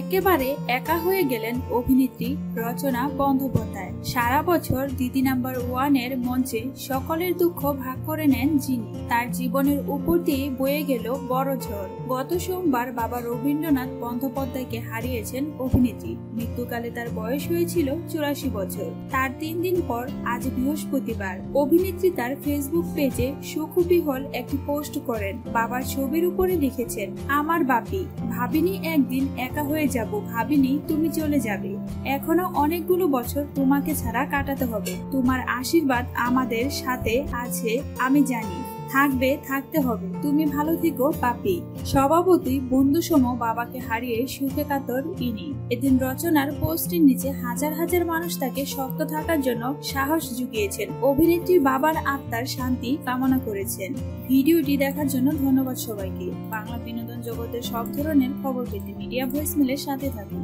একেবারে একা হয়ে গেলেন অভিনেত্রী রচনা বন্দ্যোপাধ্যায়। সারা বছর দিদি নাম্বার ওয়ানের মঞ্চে সকলের দুঃখ ভাগ করে নেন যিনি। তার জীবনের উপর দিয়ে বয়ে গেল বড় ঝড়। গত সোমবার বাবা রবীন্দ্রনাথ বন্দ্যোপাধ্যায়কে হারিয়েছেন অভিনেত্রী। মৃত্যুকালে তার বয়স হয়েছিল চুরাশি বছর। তার তিন দিন পর আজ বৃহস্পতিবার। অভিনেত্রী তার ফেসবুক পেজে সুখবিহল একটি পোস্ট করেন। বাবার ছবির উপরে লিখেছেন, আমার বাপি, ভাবিনি একদিন একা হয়ে যাব, ভাবিনি তুমি চলে যাবে। এখনও অনেকগুলো বছর তোমাকে ছাড়া কাটাতে হবে। তোমার আশীর্বাদ আমাদের সাথে আছে, আমি জানি। থাকবে, থাকতে হবে। তুমি ভালো থেকো, পাপি। স্বভাবতই বন্ধুসম বাবাকে হারিয়ে সুখে কাতর ইনি। এদিন রচনার পোস্টের নিচে হাজার হাজার মানুষ তাকে শক্ত থাকার জন্য সাহস জুগিয়েছেন। অভিনেত্রীর বাবার আত্মার শান্তি কামনা করেছেন। ভিডিওটি দেখার জন্য ধন্যবাদ সবাইকে। বাংলা বিনোদন জগতের সব ধরনের খবর পেতে মিডিয়া ভয়েস মিলের সাথে থাকুন।